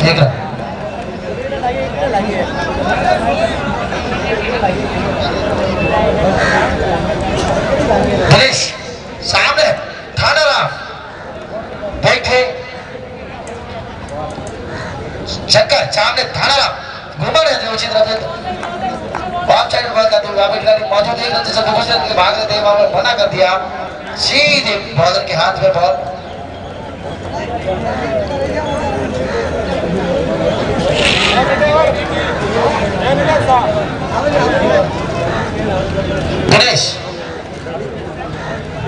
एक रन दिनेश सामने, थाना राम। बैठे। शंकर, सामने थाना राम। घुमा रहे थे उचित रहे बाप साइड में करते हुए खिलाड़ी मौजूद एक भाग रहे थे वहाँ पर मना कर दिया। सीधे बॉलर के हाथ में बॉल दिनेश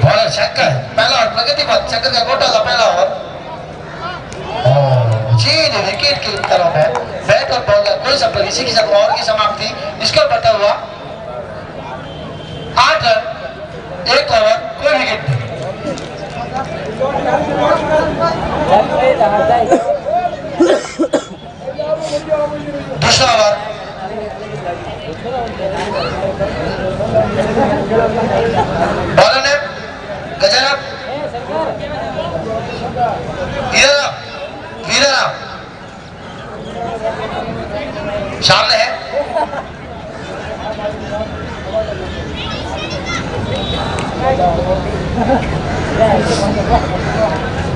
बॉलर शंकर पहला और शंकर का गोटा था पहला ओवर सीधे विकेट की तरफ़ है बैट और बॉल का कोई संपर्क इसी के ओवर की समाप्ति स्कोर बढ़ता हुआ आठ रन एक ओवर कोई विकेट दूसरा ओवर बॉलर ने। गजरा वीरा वीरा सामने है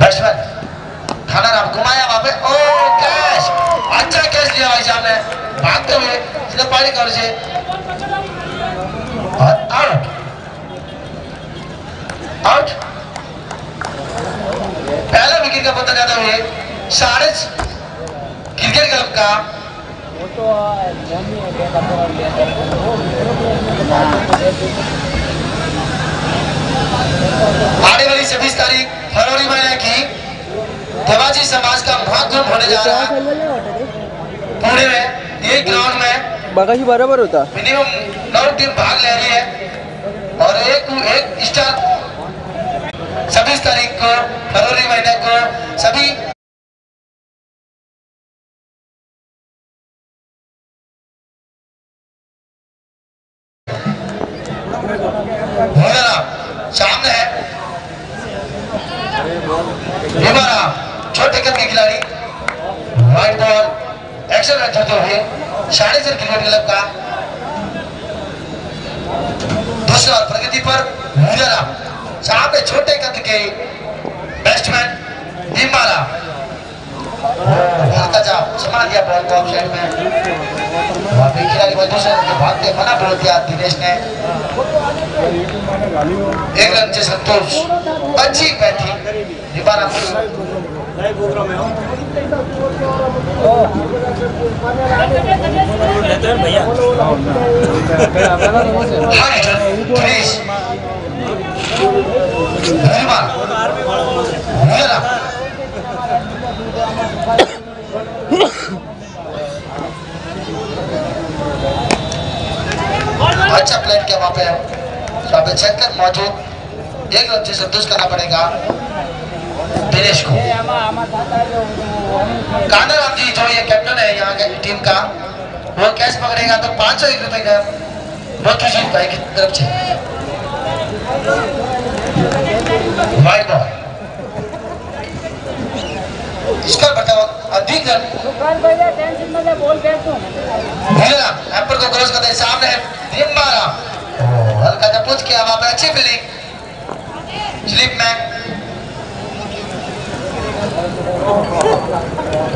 बैट्समैन खाना राम घुमाया वहाँ पे। ओ कैच अच्छा कैच दिया भाई साहब ने। भागते हुए सीधा पारी कर से और आउट पहला विकेट का पता जाता हुए साढ़े क्रिकेट क्लब का। आने वाली छब्बीस तारीख फरवरी महीने की देवाजी समाज का महाकुंभ होने जा रहा है। पुणे में ये ग्राउंड में मगाशी बरोबर होता। मिनिमम नौ टीम भाग ले रही है। और एक एक स्टार छब्बीस तारीख को, फरवरी महीने को सभी छोटे कद के खिलाड़ी व्हाइट बॉल एक्शन करते हुए साढ़े चार क्रिकेट क्लब का दूसरा प्रगति पर भूलाराम सामने छोटे कद के बैट्समैन भीमारा हल्का जा समा दिया बॉल को ऑफसाइड में वहाँ पे खिलाड़ी रन के भागते मना बोल दिया दिनेश ने एक रन से संतोष अच्छी बैटिंग भीमारा हाइट अच्छा प्लेन किया वहाँ पे वहाँ पे चेकर मौजूद। एक रन से संतुष्ट करना पड़ेगा, दिनेश को। कांदाराम जी, जो ये कैप्टन है, यहाँ के टीम का, वो कैच पकड़ेगा तो पाँच सौ एक रुपए का मोतुजी भाई की तरफ़ से। वाइड बॉल स्कोर बताओ अधिक रन भीलरा एम्पर को क्रॉस करते सामने है दिम्बारा हल्का सा पूछ किया वहाँ पे अच्छी फील्डिंग स्लिप में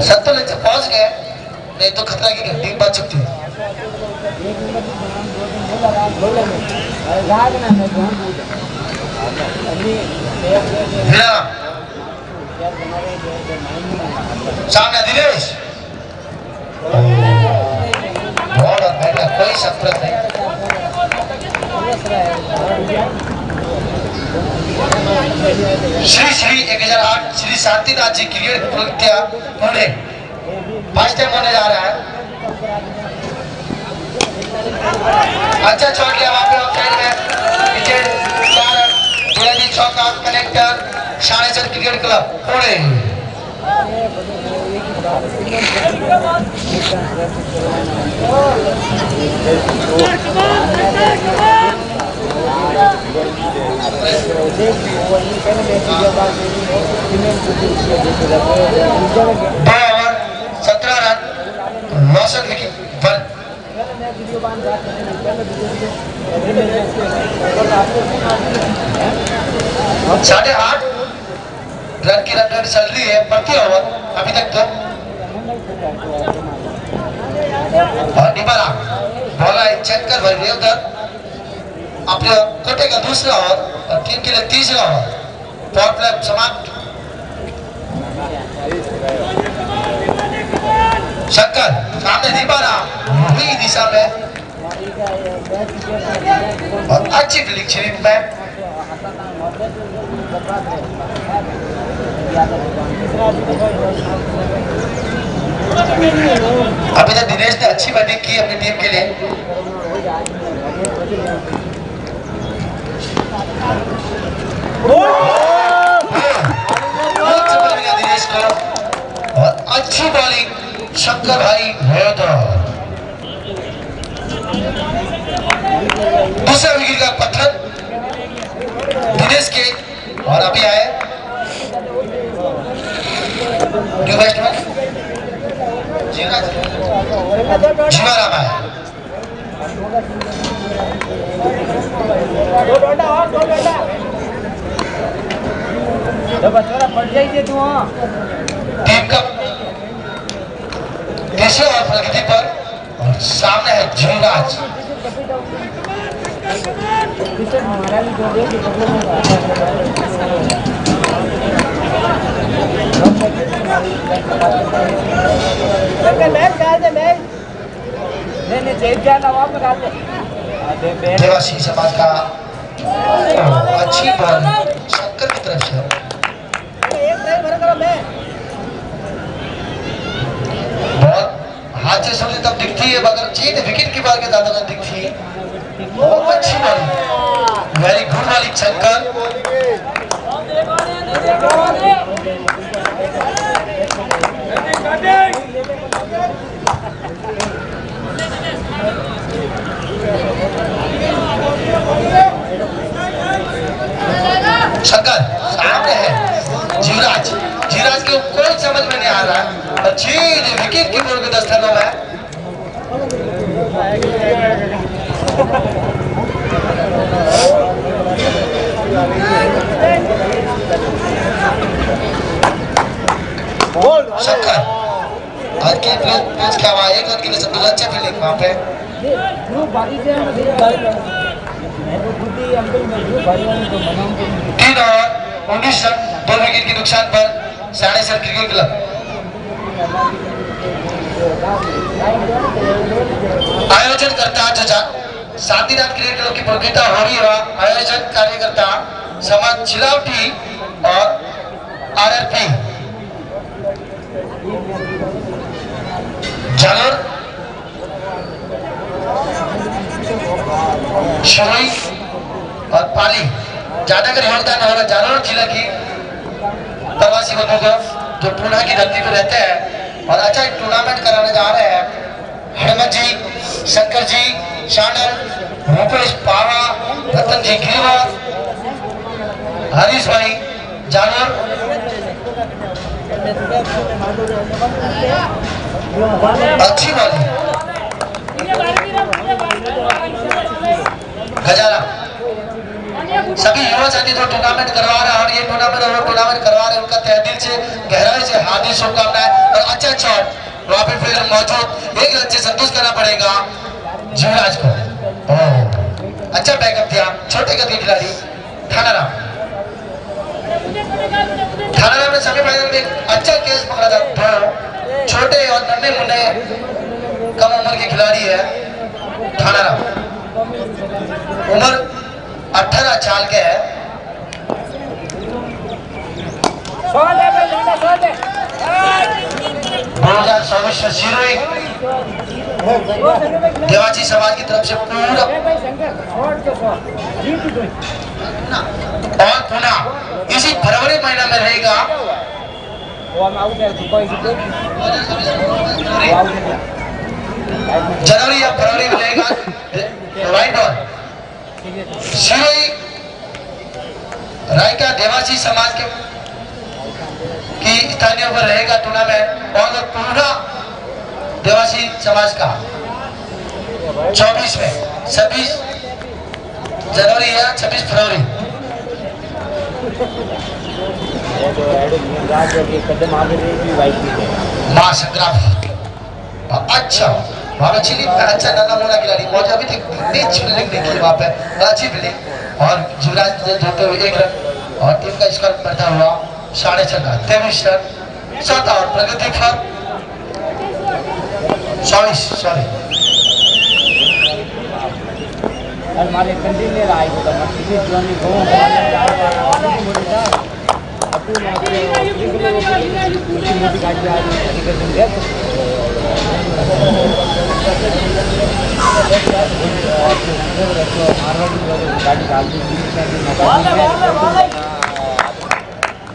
संतुलित से पहुँच गए नहीं तो खतरा की टीम बच सकती है सामने दिनेश और बैट कोई नहीं श्री श्री एक हज़ार आठ श्री शांतिनाथ जी क्रिकेट प्रतियोगिता पुणे फ़र्स्ट टाइम होने जा रहा है अच्छा शॉट लिया वहाँ पे ऑफसाइड में विकेट चार रन जुड़ेगी चौका कनेक्टर शानेसर क्रिकेट क्लब पुणे। दो ओवर साढ़े आठ? रन की रन चल रही है प्रति ओवर अभी तक तो। और चेक कर भाई रे उधर अपने कोटे का दूसरा ओवर और टीम के लिए तीसरा ओवर पॉट प्ले समाप्त। शंकर, सामने निबाला वही दिशा में और अच्छी शरीफ में अभी तक दिनेश ने अच्छी बैटिंग की अपनी टीम के लिए। मिला दिनेश को। और अच्छी बॉलिंग, शंकर भाई। भयोदर दूसरा विकेट का पत्थर दिनेश के और अभी आए न्यू बैट्समैन जीवा राम आए। टीम का तीसरे और प्रगति पर सामने है बैट देवासी समाज का अच्छी बॉल शंकर की तरफ़ से एक नहीं भर करो मैं बॉल हाथ से समझे तब दिखती है मगर चीन विकेट की बार के ज़्यादा नहीं दिखती है बहुत अच्छी बॉल वेरी गुड वाली शंकर। शंकर, सामने है। जीवराज जीवराज को कोई समझ में नहीं आ रहा है। और चीन विकेट की बोल के दस रनों में। शंकर आज के प्लेस प्लेस क्या हुआ एक रन के लिए सब अच्छा फील्डिंग वहाँ पे। तीन ओवर। उन्नीस रन दो विकेट के नुकसान पर साढ़े क्रिकेट क्लब आयोजन करता चाचा शांतिनाथ क्रिकेट क्लब की प्रतियोगिता हो रही है। आयोजन कार्यकर्ता समाज चिलावटी और आरआरपी और पाली ज़्यादातर योगदान हमारा जालौर जिला की प्रवासी का जो पूना की धरती पर रहते हैं और अच्छा एक टूर्नामेंट कराने जा रहे हैं हनुमत जी, शंकर जी शानल रूपेश पावा रतन जी गिरिवाल, हरीश भाई जानवर अच्छी बात है। गजारा सभी युवा साथी जो टूर्नामेंट करवा रहे हैं, और ये टूर्नामेंट और टूर्नामेंट करवा रहे हैं, उनका तहे दिल से, गहराई से हार्दिक शुभकामनाएँ। और अच्छा शॉट रॉबिन फील्डर मौजूद, एक रन से संतुष्ट करना पड़ेगा जीवराज को। अच्छा बैकअप दिया, छोटे गति खिलाड़ी थाना राम थाना राम ने सेमीफाइनल में अच्छा केस पकड़ा था, दो छोटे और नन्हे मुन्ने, कम उम्र के खिलाड़ी है थाना राम उम्र 18 साल के है। दो हज़ार चौबीस देवाची समाज की तरफ़ से पूरा। और पुनः इसी फरवरी महीना में रहेगा। जनवरी या फरवरी में रहेगा। राइट ऑन शिरोई रायका देवासी समाज के की स्थानीय पर रहेगा टूर्नामेंट और पूरा देवासी समाज का। चौबीस में, छब्बीस जनवरी या छब्बीस फरवरी। के की माँ संग्राम अच्छा। का अच्छा नन्ना मुन्ना खिलाड़ी मौजूद अभी तक नीच बिल्डिंग देखी वहाँ पे अच्छी बिल्डिंग और युवराज ने जोते हुए एक रन और टीम का स्कोर बढ़ता हुआ साढ़े छह का तेईस रन सात और प्रगति पर चौबीस सॉरी और मारे कंटिन्यू आई मत किसी जोनी को था अपनी मोटी गाड़ी आ रही है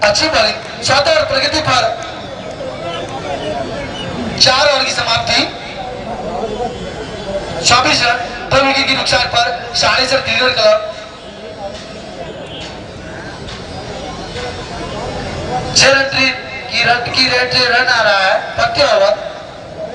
अच्छी बॉलिंग चौदह प्रगति पर चार ओवर की समाप्ति। चौबीस रन, दो विकेट की नुकसान पर साढ़े सर क्रिकेट क्लब छह रन की रन, की रेट रन आ रहा है प्रति ओवर बॉलर है उधर और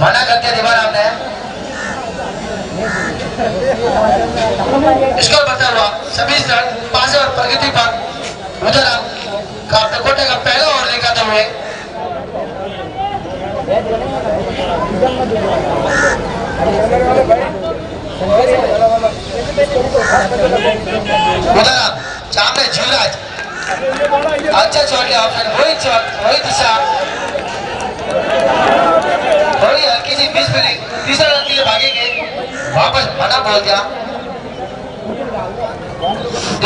मना कर दिया दीवार आपने बढ़ता हुआ छब्बीस रन पाँच और प्रगति पर उधर आप कोटे का पहला ओवर लेकर हुए उधर आप, सामने जीवराज अच्छा शॉट है ऑप्शन रोहित शॉट रोहित शाह थोड़ी हल्की सी मिस फीलिंग तीसरा रन के लिए भागेंगे। वापस मना बोल दिया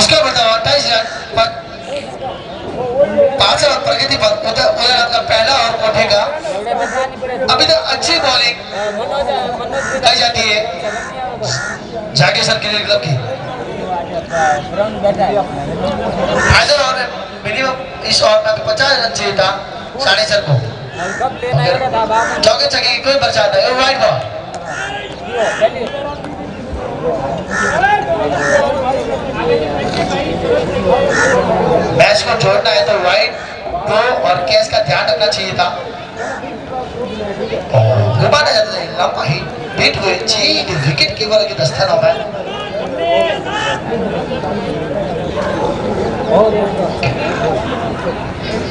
इसका बताओ अट्ठाईस रन पर पाँच और प्रगति पर उधर आपका पहला और कोठेगा अभी तक अच्छी बॉलिंग कही जाती है। जागेश्वर क्रिकेट क्लब की। ओवर में मिनिमम इस ओवर में पचास रन चाहिए था साढ़े चार को। कोई वाइट बॉल मैच को छोड़ना है तो वाइट को और कैच का ध्यान रखना चाहिए था। घुमाना लंबा ही बीट हुए विकेट कीपर के दस्तानों में।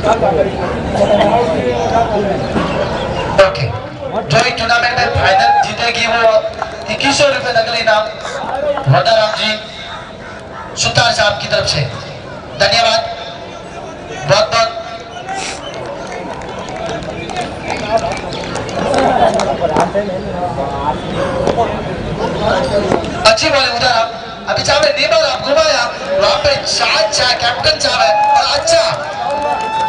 ओके जो इस टूर्नामेंट में फाइनल जीतेगी वो इक्कीस सौ रुपये नकली इनाम वडाराम जी, सुतार साहब की तरफ़ से। धन्यवाद। बहुत बहुत। अच्छी बॉलिंग उधर आप। अभी चाहे नेबर आप घुमाया वहाँ पे शाह शाह कैप्टन साहब है। और अच्छा।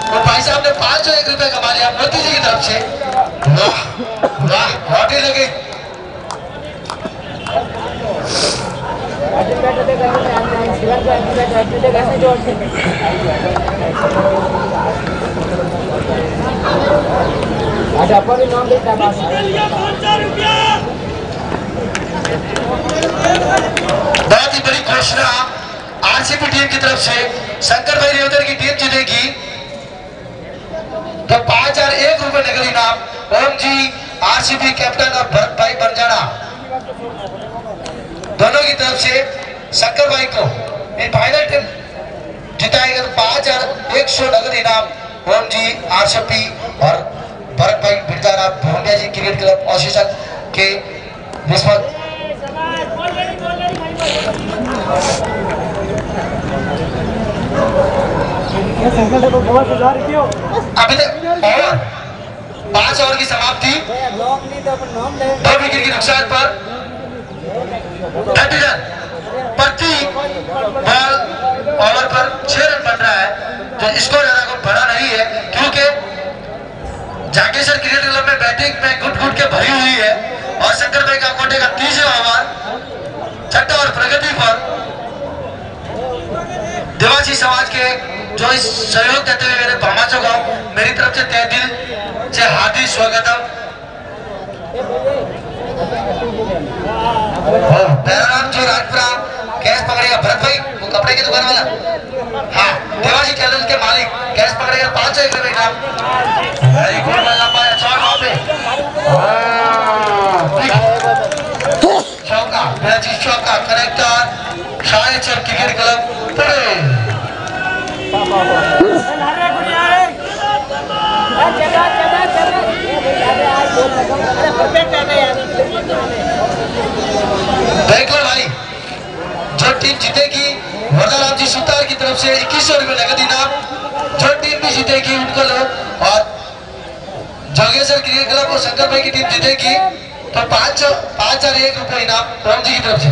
वो भाई साहब ने पाँच सौ एक रुपए कमा लिया मोदी जी की तरफ़ से। वाह वाह वाटी लगी। अच्छा पर नाम देता बहुत ही बड़ी घोषणा आरसीबी टीम की तरफ़ से। शंकर भाई रेवतर की टीम जीतेगी। तो पाँच हज़ार एक रुपए नगद इनाम ओम जी, आरसीबी कैप्टन और भरत भाई बंजारा। दोनों की तरफ़ से शंकर भाई को फाइनल टीम जिताएगा तो पाँच हज़ार एक सौ नगद इनाम ओम जी, आरसीबी और भरत भाई बिरजारा भोंडिया जी क्रिकेट क्लब ऑफिसर के रिस्पॉन्स अभी ओवर पाँच ओवर की समाप्ति विकेट की नुकसान पर प्रति बॉल ओवर पर छह रन बन रहा है, जो स्कोर ज़्यादा को बड़ा नहीं है, क्योंकि जागेश्वर क्रिकेट क्लब में बैटिंग में घुट घुट के भरी हुई है और शंकर भाई का कोटे का तीसरा ओवर छठा और प्रगति पर देवासी समाज के जो इस सहयोग देते हुए मेरे भामाचो गाँव मेरी तरफ़ से तय दिल से हार्दिक स्वागतम। मेरा नाम जो राजपुरा कैश पकड़ेगा भरत भाई वो कपड़े की दुकान वाला? हाँ देवासी टेलर के मालिक कैश पकड़ेगा पाँच सौ एक रुपए का वेरी गुड वाला पाया चौक वहाँ पे हाँ, चौका जी चौका कनेक्टर शायद चल क्रिकेट क्लब पुणे भाई, जो टीम जीतेगी वरदाराम जी सुतार की तरफ़ से इक्कीस सौ रुपए नगद इनाम जो टीम भी जीतेगी, उनको लो और जोगेश्वर क्रिकेट क्लब और शंकर भाई की टीम जीतेगी तो पाँच सौ पाँच हज़ार एक रुपए इनाम राम जी की तरफ़ से।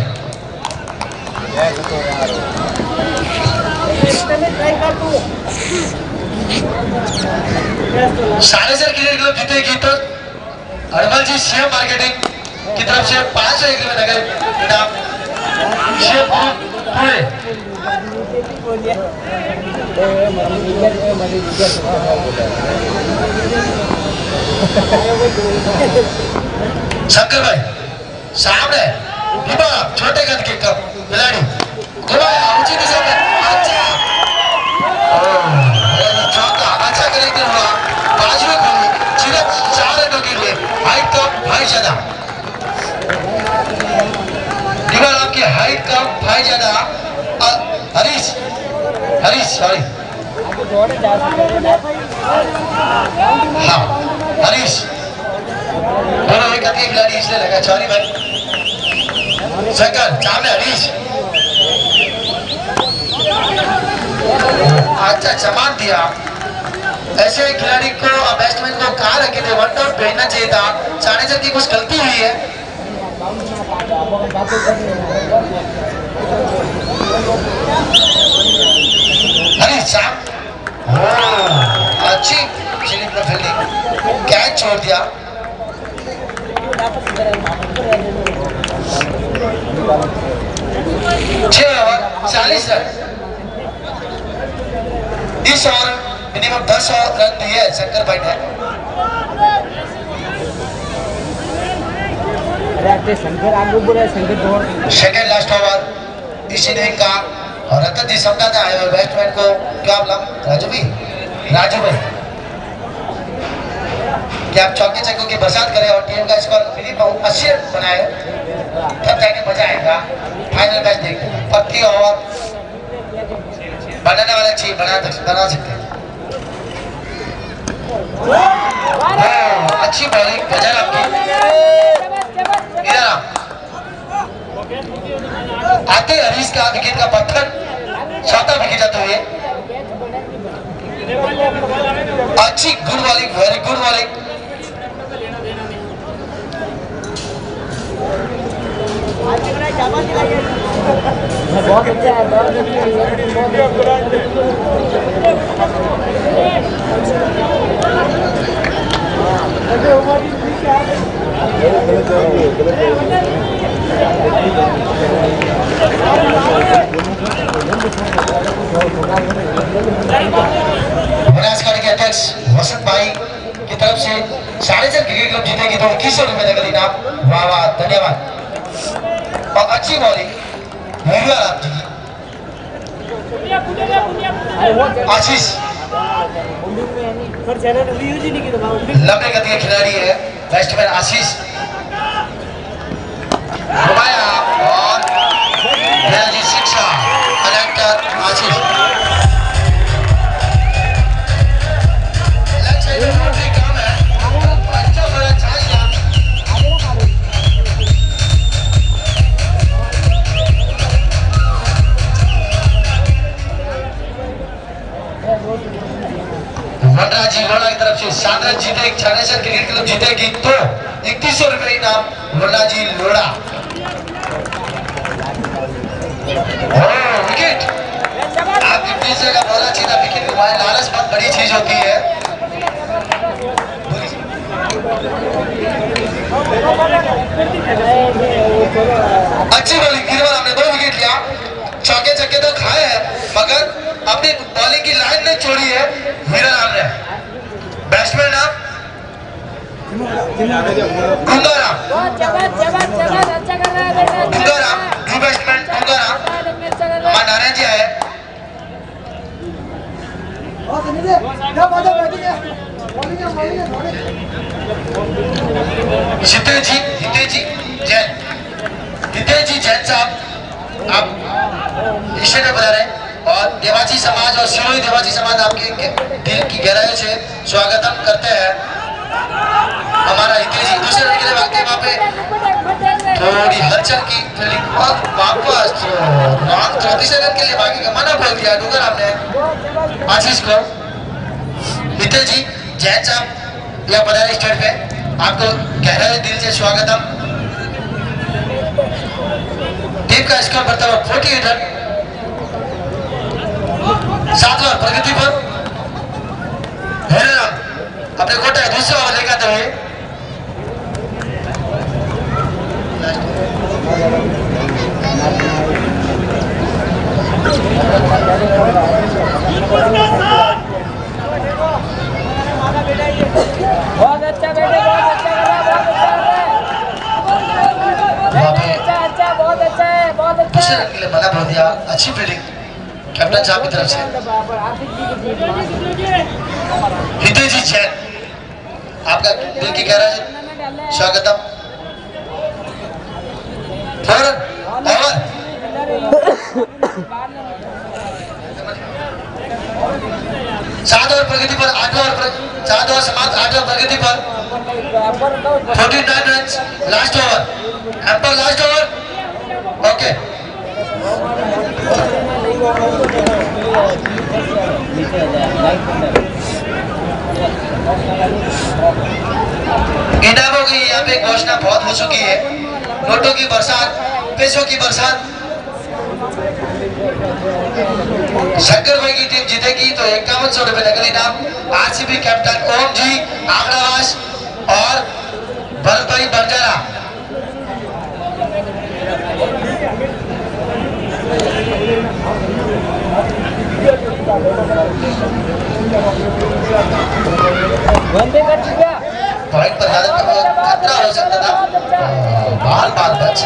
साढ़े चार क्रिकेट क्लब जीतेगी तो अरबल जी सीएम मार्केटिंग की तरफ़ से पाँच एक नगद इनाम। शंकर भाई, सामने छोटे कद के कप। हाइट ज़्यादा दीवार आपकी हाइट कम भाई ज़्यादा हरीश हरीश सॉरी हाँ हरीश। दोनों एक के खिलाड़ी इसलिए लगा सॉरी भाई। शंकर सामने हरीश। अच्छा चमान दिया। ऐसे खिलाड़ी को बैट्समैन को कहा रखे थे वन डाउन भेजना चाहिए था। साढ़े की कुछ गलती हुई है। साहब। ओह, अच्छी फील्डिंग। कैच छोड़ दिया। छह ओवर चालीस रन। इस ओवर मिनिमम दस रन दिए है शंकर भाई ने। शंकर आगे बोला शंकर सेकेंड लास्ट ओवर इस इनिंग का और रतन जी समझाते आए बैट्समैन को क्या राजू राजू भाई। कि आप चौके चक्कों की बरसात करें और टीम का स्कोर मिनिमम अस्सी रन बनाए तब जाके मज़ा आएगा। फाइनल मैच देखने पक्की बनाने वाले चीज़ बना बना सकते हैं। अच्छी बॉलिंग गज़ल आपकी। आते हरीश का विकेट का पत्थर। चौथा विकेट जाते हुए। अच्छी, good bowling very good bowling बहुत अच्छा है बहुत अच्छा है बनासकांठा के अध्यक्ष वसंत भाई की तरफ़ से साढ़े चार क्रिकेट क्लब सौ रुपए इनाम वाह वाह धन्यवाद। और अच्छी बॉलिंग मुंगला राम जी की आशीष लंबे गति के खिलाड़ी है बैट्समैन आशीष। तो शानदार जीते छानेसर क्रिकेट क्लब जीतेगी तो इक्कीस सौ रुपए इनाम मुन्ना जी लोड़ा अच्छी था विकेट घुमाए बॉलिंग गिरवाल हमने दो विकेट लिया। चौके चक्के तो खाए हैं, मगर अपनी बॉलिंग की लाइन नहीं छोड़ी है वीरा ने ने बैट्समैन नाम गंगाराम बहुत ज़बरदस्त ज़बरदस्त ज़बरदस्त कर रहा बेटा कर रहा Gangaram. True batsman Gangaram batting में कर रहा है। हमारा नारायण जी आए जी जैन। जितेश जी जैन साहब, आप ईश्वर बता रहे हैं। और देवाची समाज और सिरोही देवाची समाज आपके दिल की गहराइयों से स्वागतम करते हैं। हमारा हितेश जी दूसरे रन के लिए भागते वहाँ पे थोड़ी हलचल की और वापस रॉन्ग थ्रो तीसरे रन के लिए भागेगा मना बोल दिया। डूगर आपने आशीष को हितेश जी, जैन साहब, या बदारी स्टेट पे आपको गहराई, दिल से स्वागतम। टीम का स्कोर बढ़ता हुआ फोर्टी एट रन सात ओवर प्रगति पर अपने कोटा दूसरा ओवर लेकर आते हुए बहुत अच्छा बेटे बहुत अच्छा कर रहा है बहुत अच्छा कर रहा है। नहीं, नहीं, अच्छा अच्छा बहुत अच्छा है बहुत अच्छा दूसरे है रन के लिए मना बोल दिया। अच्छी फील्डिंग कैप्टन साहब की तरफ़ से। हितेश जी जैन आपका दिल की गहराई से स्वागतम। थोड़ा ओवर सात ओवर प्रगति पर आठ प्र- सात ओवर समाप्त ओवर प्रगति पर। Forty nine run last over emperor last over okay इनामों की यहाँ पे घोषणा बहुत हो चुकी है। नोटों की बरसात पैसों की बरसात। शंकर भाई की टीम जीतेगी तो इक्यावन सौ रुपए नकली इनाम आरसीबी कैप्टन ओम जी आंगड़ावास और भरत भाई बंजारा वंदे कर चुका पॉइंट पर ज़्यादा खतरा हो सकता था बाल बाल बच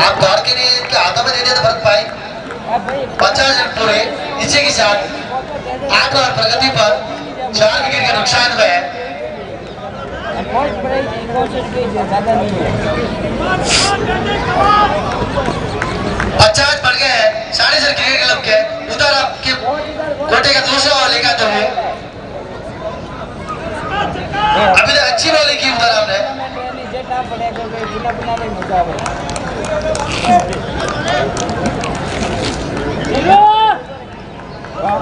आप दौड़ के लिए इनके हाथों में दे दिया तो भरत भाई पचास रन पूरे इसी के साथ आठ ओवर प्रगति पर चार विकेट के नुकसान हुए हैं। कोशिश की है, ज़्यादा नहीं है। पचास बढ़ गए हैं, साढ़े सर क्रिकेट क्लब के उधर आपके कोटे का दूसरा ओवर लेकर आते हुए अभी तक अच्छी बॉलिंग की उधर हमने।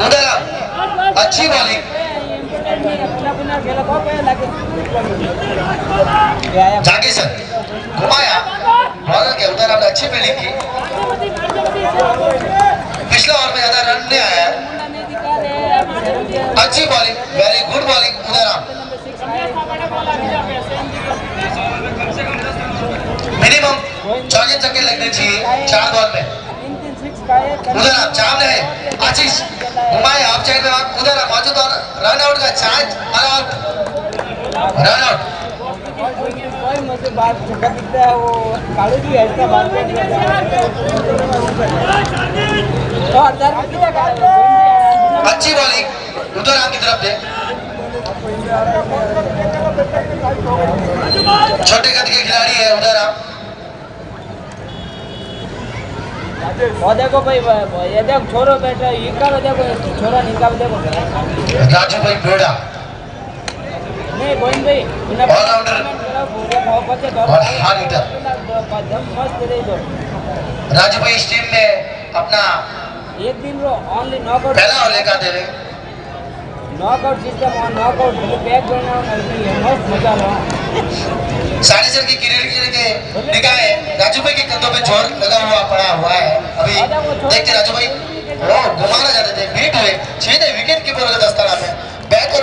उधर अच्छी बॉलिंग जाके सर, घुमाया। बॉलर के उधर आपने अच्छी फील्डिंग की। पिछला ओवर में ज़्यादा रन नहीं आया। अच्छी बॉलिंग वेरी गुड बॉलिंग उधर आप। मिनिमम चौके चक्के लगने चाहिए, चार बॉल में। उधर आप सामने है। आशीष घुमाए आप साइड में आप उधर आप मौजूद और रन आउट का चांस आउट रन आउट कोई मुझे बात छक्का दिखता है वो कालू जी ऐसा बात करते तो अच्छी बॉलिंग उधर आपकी तरफ़ दे छोटे कद के खिलाड़ी है उधर आप। देखो भाई ये देखो छोरो बैठा इनका देखो छोरा इनका देखो। राजू भाई बेड़ा। All-rounder. और रही दो राजू भाई इस टीम में अपना एक दिन रो ओनली नॉकआउट पहला और लेकर दे रहे। नॉकआउट सिस्टम और नॉकआउट बैक करना मस्त मज़ा लो। साढ़े सर की क्रिकेट के निकाय राजू भाई के कंधों पे ज़ोर लगा हुआ पड़ा हुआ है। अभी देखते राजू भाई। वो घुमाना चाहते थे बीट हुए सीधे विकेट कीपर का दस्ताना में बैट और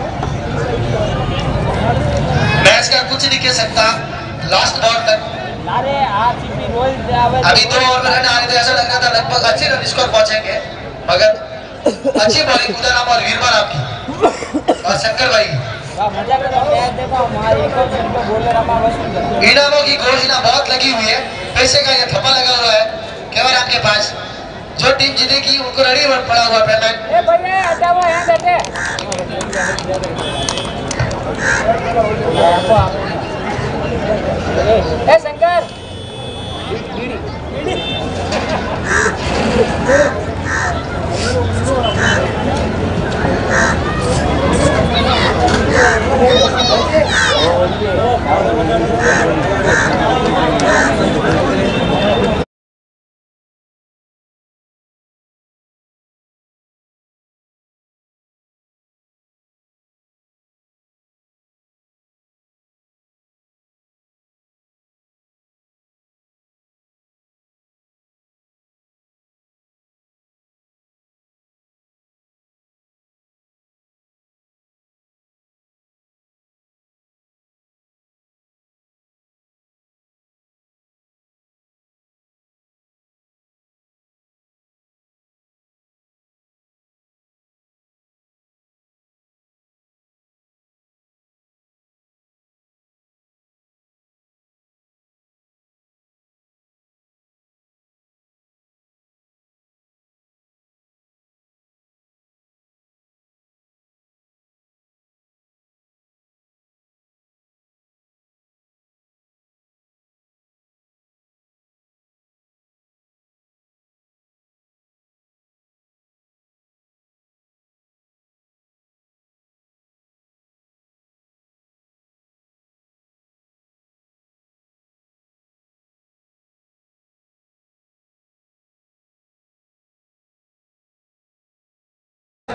मैच का कुछ नहीं कह सकता। लास्ट बॉल तक। अभी दो ओवर में रन आ रहे थे ऐसा लग रहा था लगभग अच्छे रन स्कोर पहुँचेंगे। मगर अच्छी बॉलिंग खुदा नाम और वीरवार आपकी। और शंकर भाई। और इनामों की घोषणा बहुत लगी हुई है। पैसे का ये थप्पा लगा हुआ है। केवल आपके पास। जो टीम जीतेगी उनको रेडी पड़ा हुआ पेमेंट ए भैया हटा वो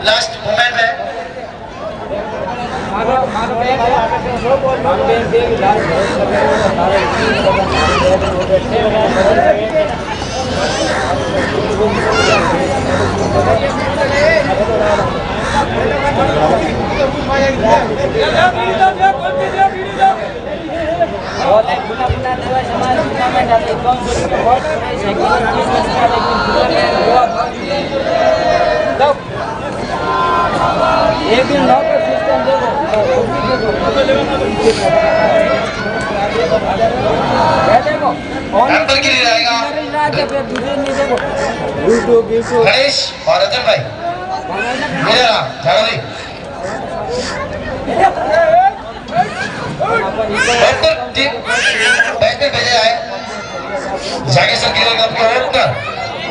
लास्ट मोमेंट में मारो मारो बैग मारो बैग बैग लाल सारे और एक दिन सिस्टम देखो देखो एम्पर के लिए यूट्यूब गणेश और रतन भाई मेरा टीम बैट भेजा है जागेश्वर गिरेगा आपका बात रखो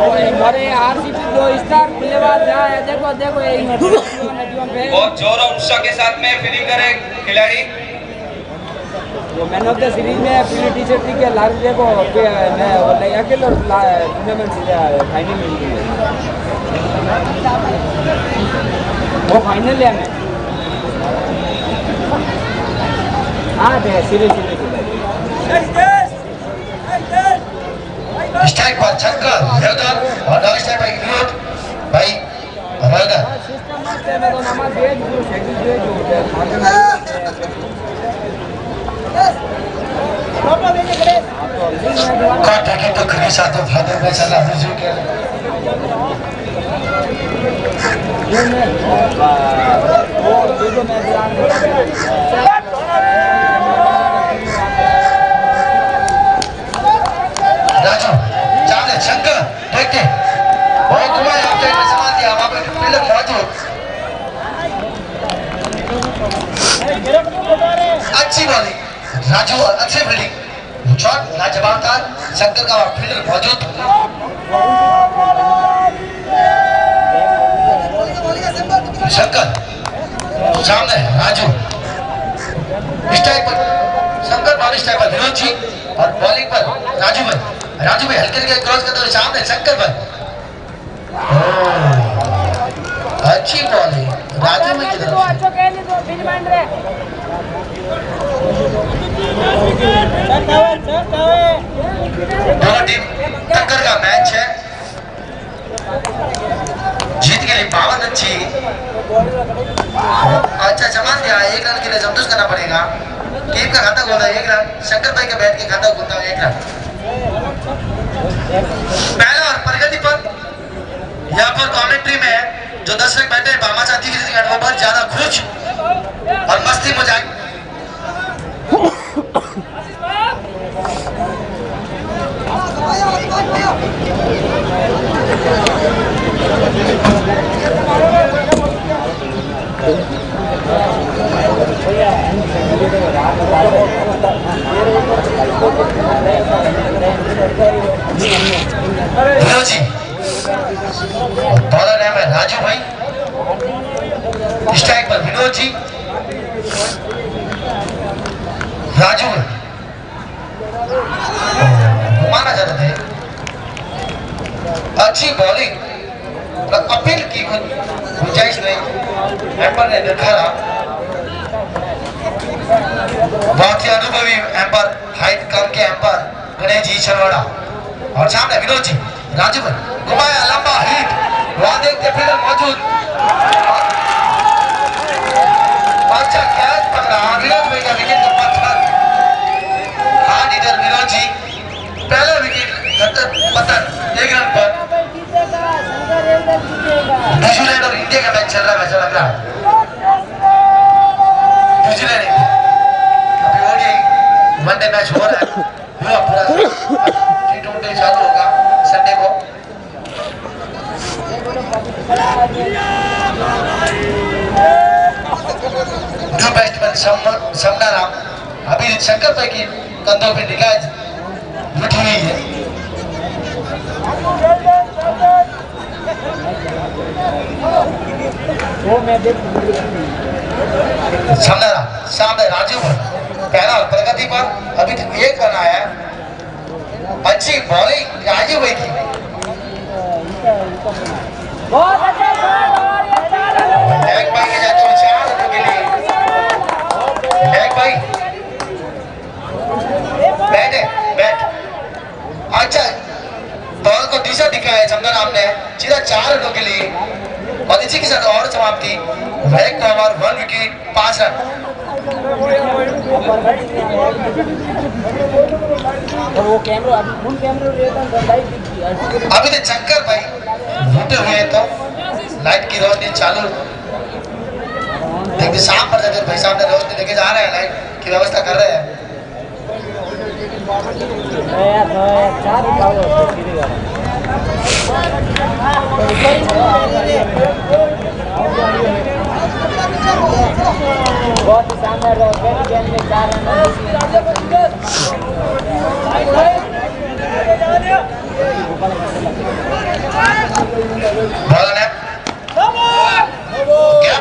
हमारे आरसीबी दो स्टार बल्लेबाज है देखो देखो ये बहुत ज़ोर और उत्साह के साथ में फील्डिंग करे खिलाड़ी। वो मैन ऑफ़ द सीरीज़ में पीली टी शर्ट के लाल देखो मैं वो नहीं अकेले टूर्नामेंट सीधा फाइनल में गई वो फाइनल है मैं हाँ दे सीरीज़ सीरीज़ स्ट्राइक पर छक्का देवदार और डबल स्ट्राइक पर विनोद भाई हमारा ना सिस्टम मस्त है मैं तो नमाज़ भेज दूँ शेड्यूल भेज दूँ काट के तो खरी साथों फादर में चला हुजूर के ये मैं वो ये जो मैं ध्यान Oke. Oh, cuma yang saya masih mati, apa apa pilih maju. अच्छी बॉलिंग राजू और अक्षय फील्डिंग लाजवाब था शंकर का फील्डर मौजूद। शंकर सामने राजू। स्ट्राइक पर शंकर बॉल स्ट्राइक पर विनोद जी और बॉलिंग पर राजू भाई राजू भाई हल्के हल्के क्रॉस करते हुए सामने शंकर भाई ओह, अच्छी बॉलिंग राजू भाई की तरफ़ दोनों टीम टक्कर का मैच है। जीत के लिए बावन अच्छी अच्छा जमान दिया एक रन के लिए संतुष्ट करना पड़ेगा। टीम का खाता खोलता है एक रन। शंकर भाई का बैठ के खाता खोलता है एक रन। पहला प्रगति पर, यहाँ पर कमेंट्री में जो दर्शक बैठे बामा चाची की बहुत ज़्यादा खुश और मस्ती मज़ाक विनोद जी। बॉलर नाम है, राजू भाई। स्ट्राइक पर विनोद जी। राजू घुमाना चाहते थे अच्छी बॉलिंग और अपील की गुंजाइश नहीं एम्पर ने निखारा। बहुत ही अनुभवी एम्पर हाइट कम के एम्पर गणेश जी, छलवाड़ा। और सामने विनोद जी राजू भाई घुमाया लंबा हिट देखते फिर मौजूद। कैच पकड़ा विनोद भाई का विकेट का पत्थर। हाँ इधर विनोद जी, पहला विकेट एक रन पर। न्यूजीलैंड और इंडिया का मैच चल रहा है रहा है। न्यूजीलैंड अभी वनडे मैच हो रहा है। बैट्समैन समना राम अभी शंकर भाई की कंधों पे निगाह उठी हुई है वो मैं पहला प्रगति पर अभी तक एक रन है अच्छी बॉलिंग राजू भाई की बहुत अच्छा। अच्छा बॉल को दिशा दिखाया चंदन राम सीधा चार रनों के लिए। और इसी के साथ और समाप्ति। एक ओवर वन विकेट पाँच रन। वो कैमरा अभी हूँ। तो चक्कर भाई। लूटे हुए तो। लाइट की रोशनी चालू। देखिए शाम पड़ जाते भाई साहब ने रोशनी लेके जा रहे हैं, लाइट की व्यवस्था कर रहे हैं। बहुत शानदार गेंद में चार रन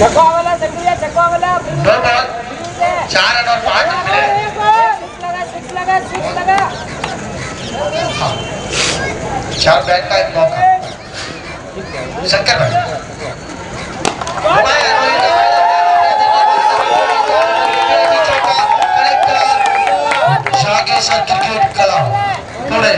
चक्का वाला सक्रिय चक्का वाला नो बॉल चार रन और पाँच रन मिले सिक्स लगा सिक्स लगा चार बैट का एक मौका शंकर भाई कलेक्टर शागेश्वर क्रिकेट क्लब पुणे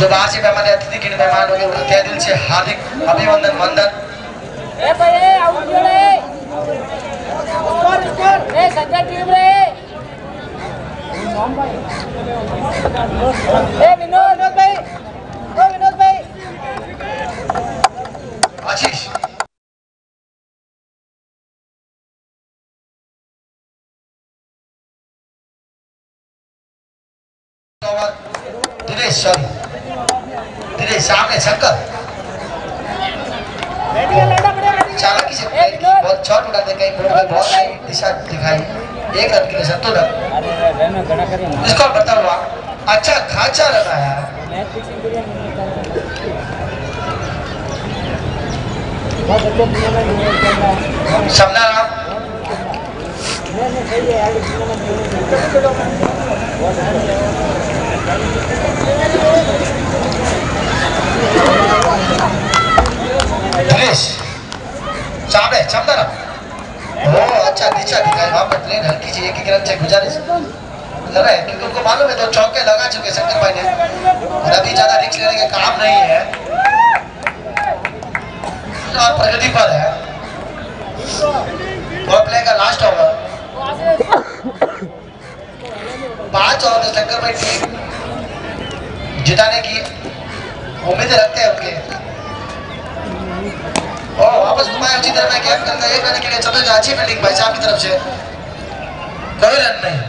जो बाहर से मेहमान अतिथि के मेहमान होंगे उनको तय दिल से हार्दिक अभिवंदन वंदन ए भाई ए आउट जो रे स्कोर स्कोर ए संजय टीम रे ए विनोद विनोद भाई ओ विनोद भाई आशीष दिनेश दिनेश सामने शंकर चालाकी से बहुत शॉट उड़ाते कहीं बहुत दिशा दिखाई। एक रन के लिए संतुलन अरे रहना गड़ा करिए ना स्कोर बढ़ता हुआ अच्छा खाचा लगा है मैच फिक्सिंग करिए बहुत है है सामने समना राम ओ अच्छा दिशा दिखाई वहाँ पर प्लेन हल्की एक एक रन से गुजारिश। कर रहे हैं क्योंकि उनको मालूम है, दो चौके लगा चुके शंकर भाई ने। और अभी ज़्यादा रिस्क लेने का काम नहीं है। और प्रगति पर है। प्ले का लास्ट ओवर पाँच ओवर में शंकर भाई टीम जिताने की उम्मीद रखते हैं उनके और वापस घुमाया उसी तरह, मैं कैप करता एक रन के लिए चलो अच्छी फील्डिंग भाई साहब की तरफ़ से। कोई रन नहीं।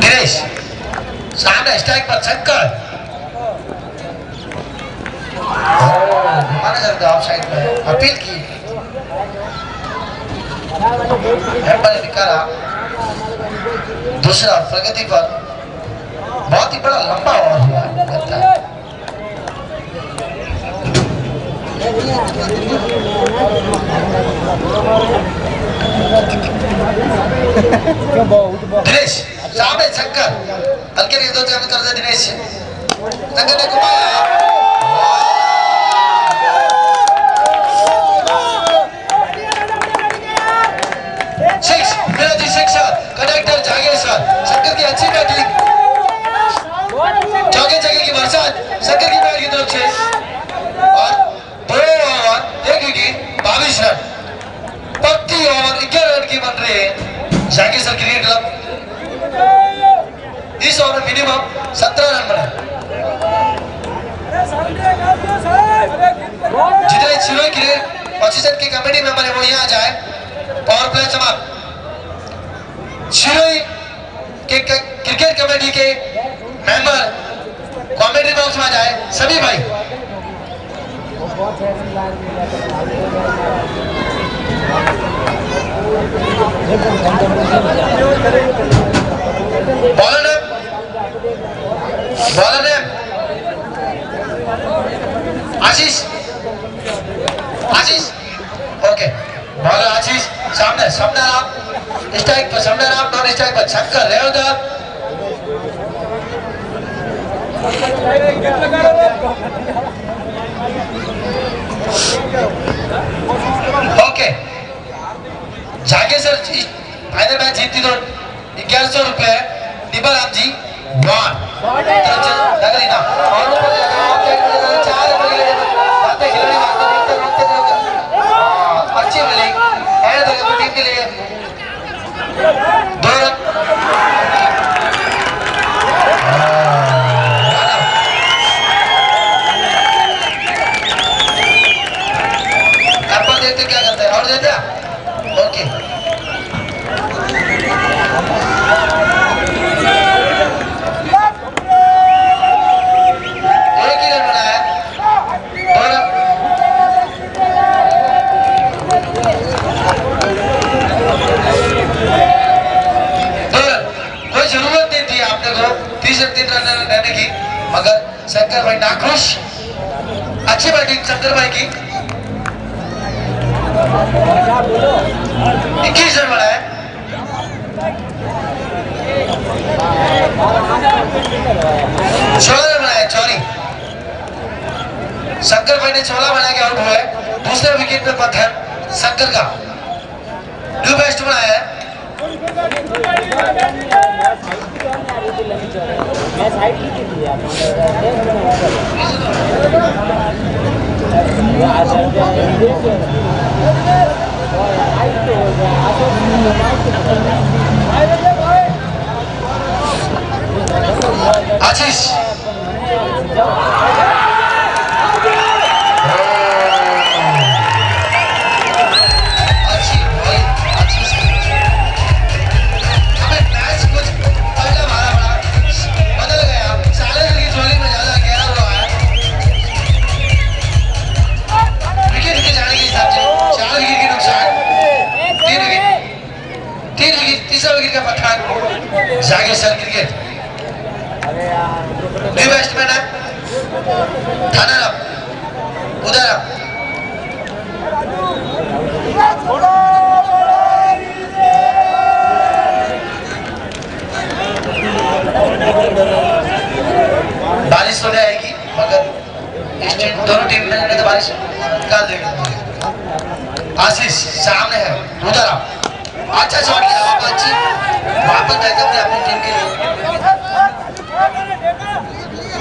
दिनेश सामने स्ट्राइक पर शंकर। में अपील की। दूसरा प्रगति पर। बहुत ही बड़ा लंबा ओवर हुआ लगता है। दिनेश, सामने शंकर। हल्के दो जब कर दिनेश। शंकर ने विरोधी सिक्सर कनेक्टर जागीर सर, शंकर की अच्छी बैटिंग चौके जगह की बरसात शंकर की बैट की तरफ़ और दो ओवर, एक विकेट बाईस रन। पत्ती ओवर ग्यारह रन की बन रही है। जागीर सर क्रिकेट क्लब। इस ओवर में मिनिमम सत्रह रन बने। जितने चिरोई क्रिकेट पोजीशन के कमेटी मेंबर है, वो यहाँ जाए। पावर प्ले समाप्त। के- क्रिकेट कमेटी के मेंबर कमेटी बॉक्स में जाए। सभी भाई। आशीष आशीष ओके बॉलर आशीष सामने सामने राम स्ट्राइक पर सामने राम नॉन स्ट्राइक पर शंकर रेवदर। ओके। जाके सर फाइनल मैच जीती तो ग्यारह सौ रुपए। डिबल आप जी वन तरफ़ से लग रही ना और ऊपर लगा आप साइड में लगा चार रुपए के लिए बातें खिलाड़ी भागते भागते भागते हाँ अच्छी मिली है तो अपनी टीम के लिए दो सामने है। उधर आओ। अच्छा शॉट किया वापस अच्छी। वापस बैकअप दिया अपनी टीम के लिए।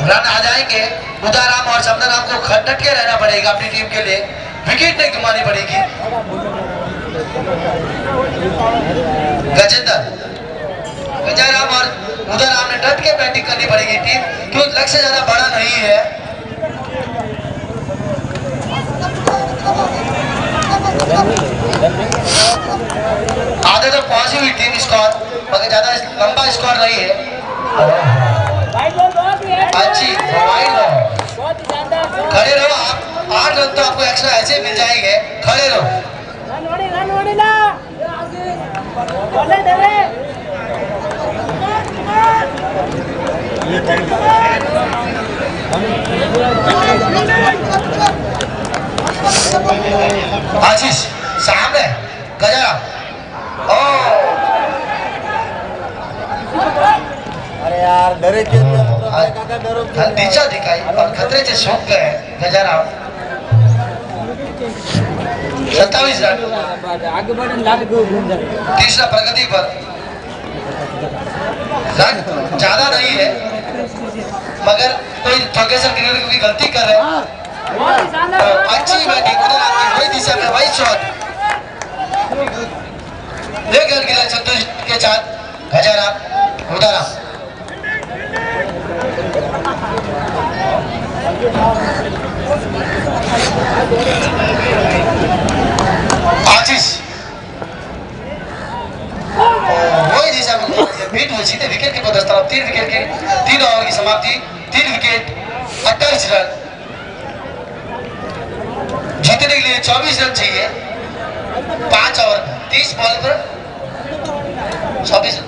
रन आ जाएँगे। उदाराम और शब्दराम को खटट के रहना पड़ेगा अपनी टीम के लिए। विकेट नहीं घुमानी पड़ेगी। गजेंद्र। गजाराम और उदाराम ने डट के बैटिंग करनी पड़ेगी टीम क्योंकि लक्ष्य ज़्यादा बड़ा नहीं है। आधे तक पहुँची हुई टीम स्कोर मगर ज़्यादा लंबा स्कोर नहीं है। अच्छी खड़े रहो आप। आठ रन तो आपको एक्स्ट्रा ऐसे मिल जाएँगे। खड़े रहो। रन सामने गजरा। ओ। अरे यार डरे क्यों? नीचा दिखाई और खतरे से सूख गए। गजरा। सत्तावीस रन आगे बढ़े लाल को घूम जाए तीसरा प्रगति पर। रन ज़्यादा नहीं है। मगर कोई थोकेसर क्रिकेटर की गलती कर रहे हैं। बहुत ही। शानदार अच्छी बैटिंग वही दिशा में वही शॉट रन के संतोष के साथ हजारा उदारा आशीष। वही दिशा में बीट हुई सीधे विकेट के दस तरफ़ तीन विकेट के, तीन ओवर की समाप्ति। तीन विकेट, अट्ठाईस रन। जीतने के लिए 24 रन चाहिए। पाँच ओवर। तीस बॉल पर चौबीस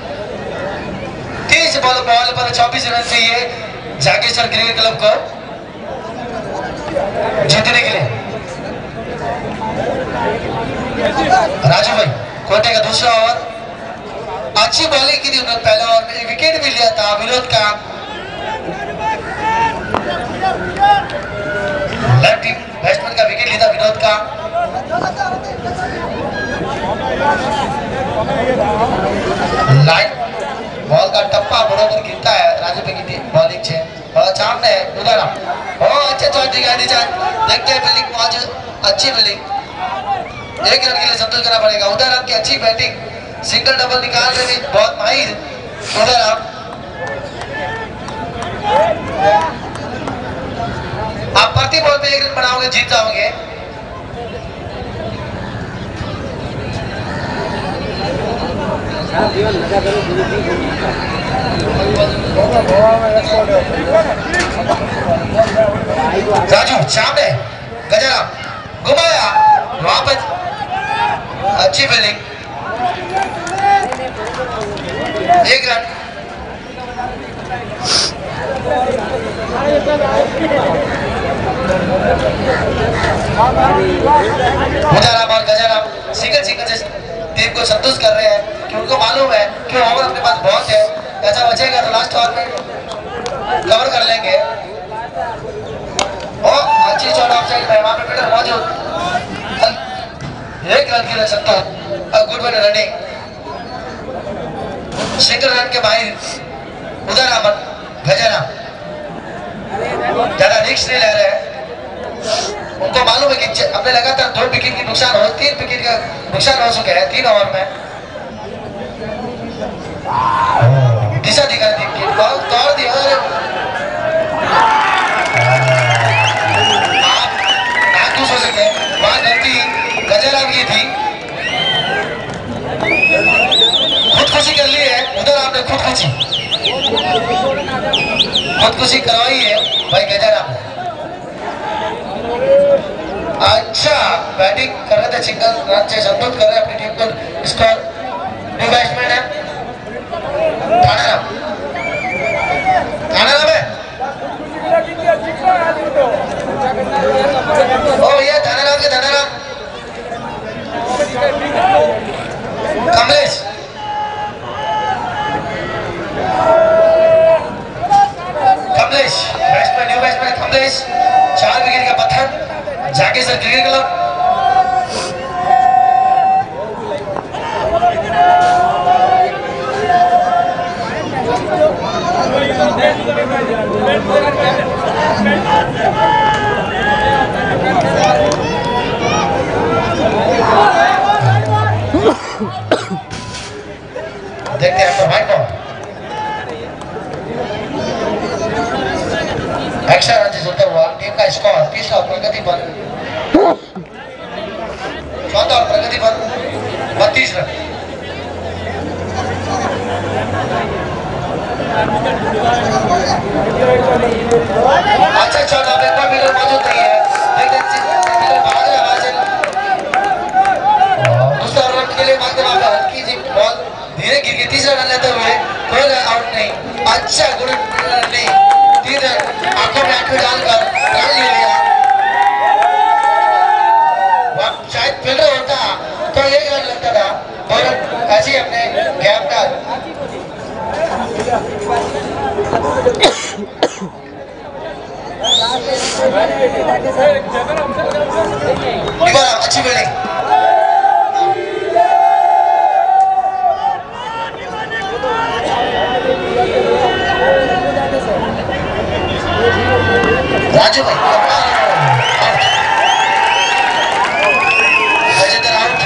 तीस बॉल बॉल पर चौबीस रन चाहिए जागेश्वर क्रिकेट क्लब को जीतने के लिए। राजू भाई, कोटे का दूसरा ओवर। अच्छी बॉलिंग की थी उन्होंने पहला ओवर में। विकेट भी लिया था विनोद का। लेफ़्ट बैट्समैन का विकेट लिया था विनोद का। लाइन बॉल का टप्पा बरोबर गिरता है? राजू की टीम बॉलिंग छे और सामने उधर ओ अच्छे शॉट दिखाई दी जाए देखते हैं फील्डिंग पहुँच अच्छी फील्डिंग एक रन के लिए संतोष करना पड़ेगा। उधर की अच्छी बैटिंग सिंगल डबल निकालने में बहुत माहिर। उधर आप। प्रति बॉल पे एक रन बनाओगे, जीत जाओगे जीवन लगा करो पूरी टीम राजू सामने। गजरा घुमाया। वापस। अच्छी फील्डिंग एक रन मुजाराम सिंगल सिंगल टीम को संतुष्ट कर रहे हैं, कि उनको मालूम है कि ओवर अपने पास बहुत है। ऐसा बचेगा तो लास्ट ओवर में कवर कर लेंगे। और अच्छी शॉट ऑफ़ साइड है वहाँ पे बेटर मौजूद। एक रन के संतोष और good one running single run के बाहर उधर अमन गजरा ज़्यादा रिक्स नहीं ले रहे हैं। उनको मालूम है कि हमने लगातार दो विकेट की नुकसान हो तीन विकेट का नुकसान हो चुके हैं, तीन ओवर में। दिशा दिखा दी, कि बॉल तोड़ दिया हो सकते वहाँ गलती गजरा की थी खुदकुशी कर ली है, उधर आपने खुदकुशी। खुदकुशी करवाई है, भाई गजर। अच्छा बैटिंग कर रहे थे सिंगल रन से संतुलित कर रहे अपनी टीम को स्कोर न्यू बैट्समैन है थाना राम थाना राम है ओ भैया थाना राम के Thana Ram Kamlesh. Kamlesh batsman new batsman Kamlesh. जाके सर क्रिकेट क्लब देखते हैं, आपका व्हाइट बॉल एक्स्ट्रा रन से जुड़ता हुआ टीम का स्कोर तीसरा प्रगति पर चौथा और प्रगति पर बत्तीस रन अच्छा चौथा इबारा अच्छी बैटिंग। राजू भाई आउट गजेंद्र आउट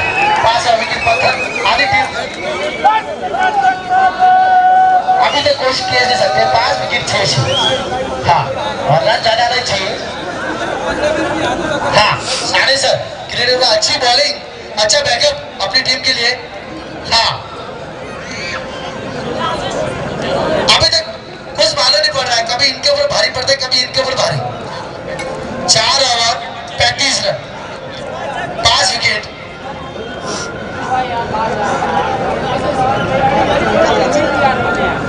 पाँच और विकेट पर आधी टीम अभी तक कोशिश किया नहीं सकते पाँच विकेट छह छह हाँ। और रन ज़्यादा नहीं चाहिए। हाँ सारे सर क्रिकेटर का अच्छी बॉलिंग अच्छा बैकअप अपनी टीम के लिए। हाँ। अभी तक कुछ मालूम नहीं पड़ रहा है। कभी इनके ऊपर भारी पड़ते, कभी इनके ऊपर भारी। चार ओवर पैंतीस रन पाँच विकेट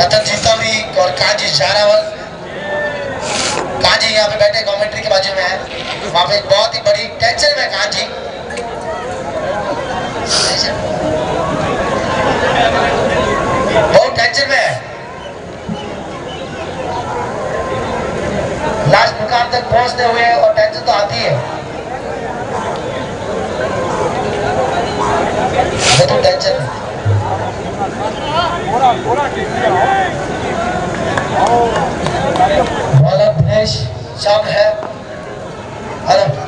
रतन जीतावरी और काजी जारावल काजी यहाँ पे बैठे कमेंट्री के बाजू में है। वहाँ पे बहुत ही बड़ी टेंशन में है काजी। बहुत टेंशन में है। लास्ट मुकाम तक पहुँचते हुए और टेंशन तो आती है। तो टेंशन नहीं बॉलर दिनेश शाम है हेलो